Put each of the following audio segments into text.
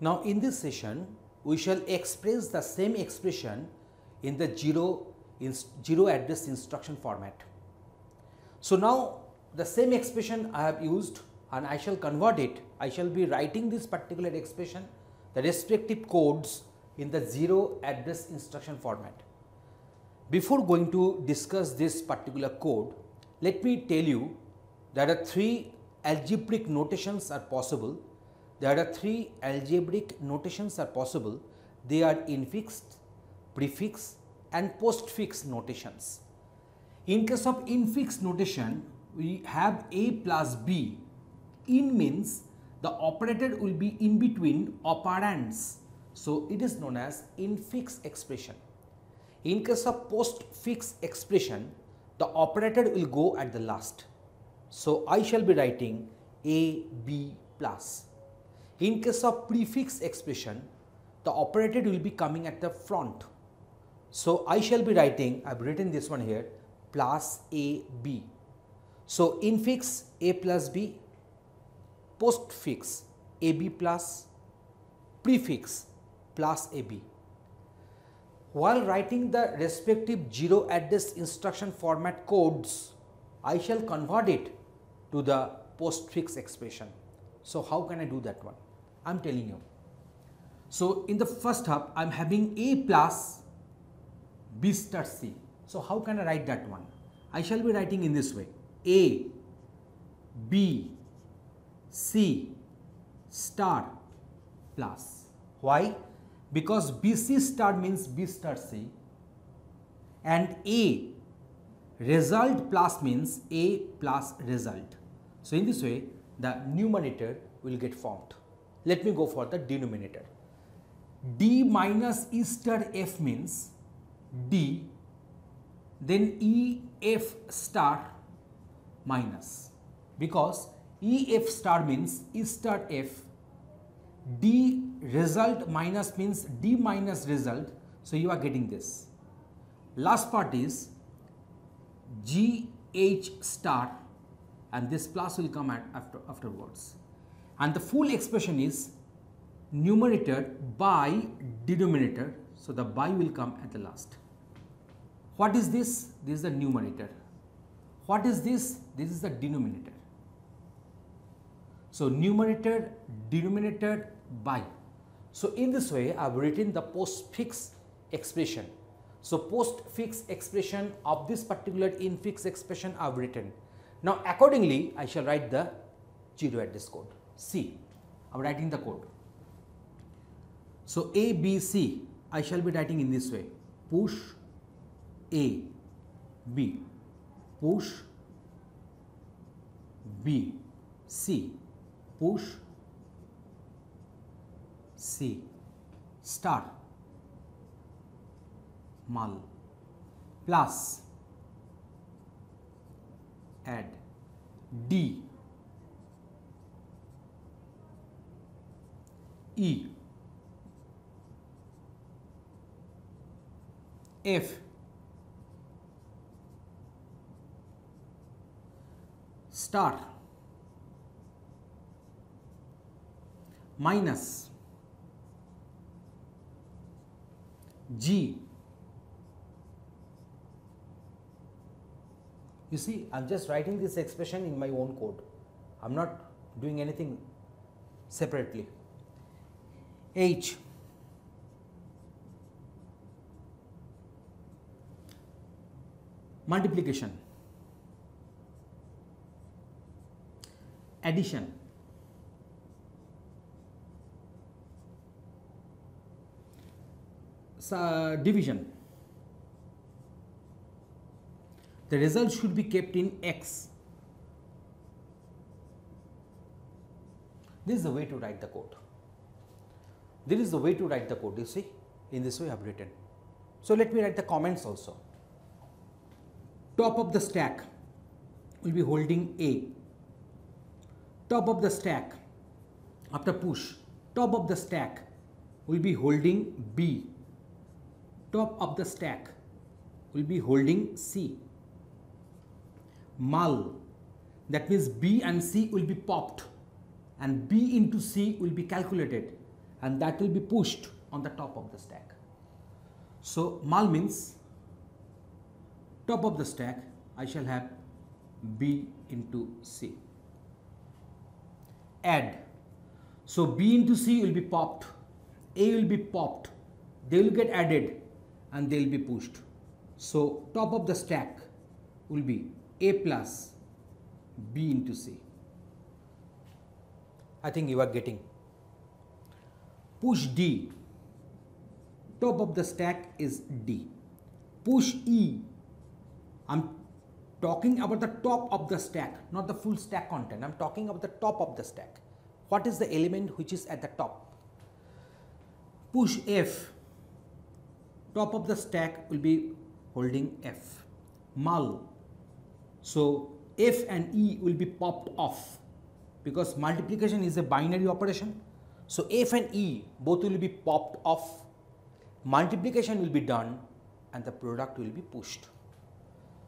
Now in this session, we shall express the same expression in the zero, in zero address instruction format. So now the same expression I have used and I shall convert it, I shall be writing this particular expression, the respective codes in the zero address instruction format. Before going to discuss this particular code, let me tell you there are three algebraic notations are possible. There are three algebraic notations are possible. They are infix, prefix and postfix notations. In case of infix notation, we have a plus b. In means the operator will be in between operands. So, it is known as infix expression. In case of postfix expression, the operator will go at the last. So, I shall be writing a b plus. In case of prefix expression, the operator will be coming at the front. So, I shall be writing, I have written this one here plus a b. So, infix a plus b, postfix a b plus, prefix plus a b. While writing the respective zero address instruction format codes, I shall convert it to the postfix expression. So, how can I do that one? I am telling you. So, in the first half I am having A plus B star C. So, how can I write that one? I shall be writing in this way A, B, C star plus. Why? Because BC star means B star C and A result plus means A plus result. So, in this way the numerator will get formed. Let me go for the denominator. D minus E star F means D then E F star minus because E F star means E star F D result minus means D minus result. So, you are getting this. Last part is G H star and this plus will come at after afterwards. And the full expression is numerator by denominator. So, the by will come at the last. What is this? This is the numerator. What is this? This is the denominator. So, numerator, denominator by. So, in this way I have written the postfix expression. So, postfix expression of this particular infix expression I have written. Now, accordingly I shall write the zero address code C. I am writing the code. So, A, B, C I shall be writing in this way push A, B, push B, C, push C, star, mal, plus, add, D, E, F, star, minus G. You see, I am just writing this expression in my own code. I am not doing anything separately. H. Multiplication. Addition. uh, division. The result should be kept in x. This is the way to write the code. This is the way to write the code, you see, in this way I have written. So, let me write the comments also. Top of the stack will be holding A. Top of the stack after push, top of the stack will be holding B top of the stack will be holding C. Mul that means B and C will be popped and B into C will be calculated and that will be pushed on the top of the stack. So mul means top of the stack I shall have B into C. Add. So B into C will be popped, A will be popped, they will get added and they will be pushed. So top of the stack will be A plus B into C. I think you are getting. Push D. Top of the stack is D. Push E. I'm talking about the top of the stack, not the full stack content. I'm talking about the top of the stack. What is the element which is at the top? Push F. Top of the stack will be holding F. Mul. So F and E will be popped off because multiplication is a binary operation. So F and E both will be popped off, multiplication will be done and the product will be pushed.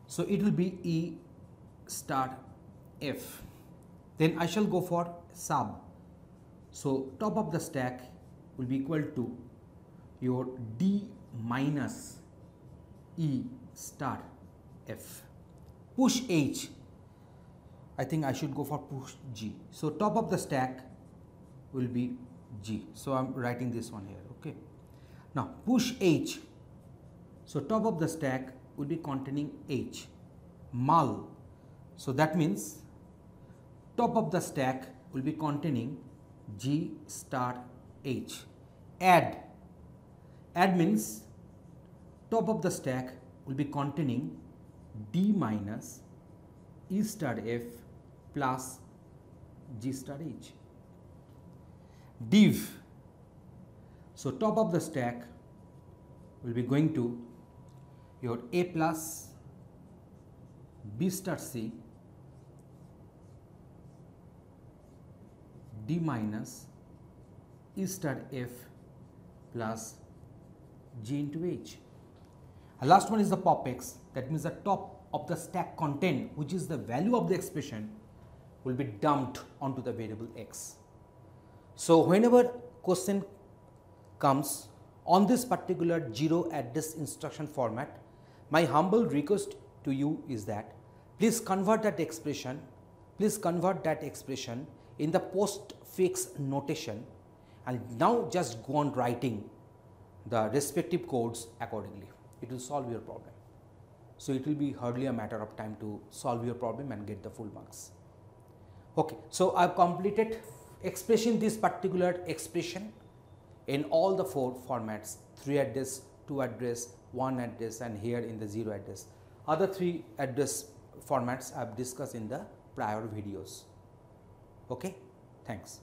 So it will be E star F. Then I shall go for sub. So top of the stack will be equal to your D minus E star F. Push H I think I should go for push G. So top of the stack will be G. So I'm writing this one here. Okay. Now push H. So top of the stack will be containing H. Mul. So that means top of the stack will be containing G star H. Add. Add means top of the stack will be containing D minus E star F plus G star H. Div. So top of the stack will be going to your A plus B star C D minus E star F plus G into H. And last one is the pop X that means the top of the stack content which is the value of the expression will be dumped onto the variable x. So, whenever question comes on this particular zero address instruction format, my humble request to you is that please convert that expression, please convert that expression in the postfix notation and now just go on writing the respective codes accordingly. It will solve your problem. So, it will be hardly a matter of time to solve your problem and get the full marks. Okay, so I have completed expression this particular expression in all the four formats 3 address, 2 address, 1 address and here in the 0 address. Other 3 address formats I have discussed in the prior videos. Okay, thanks.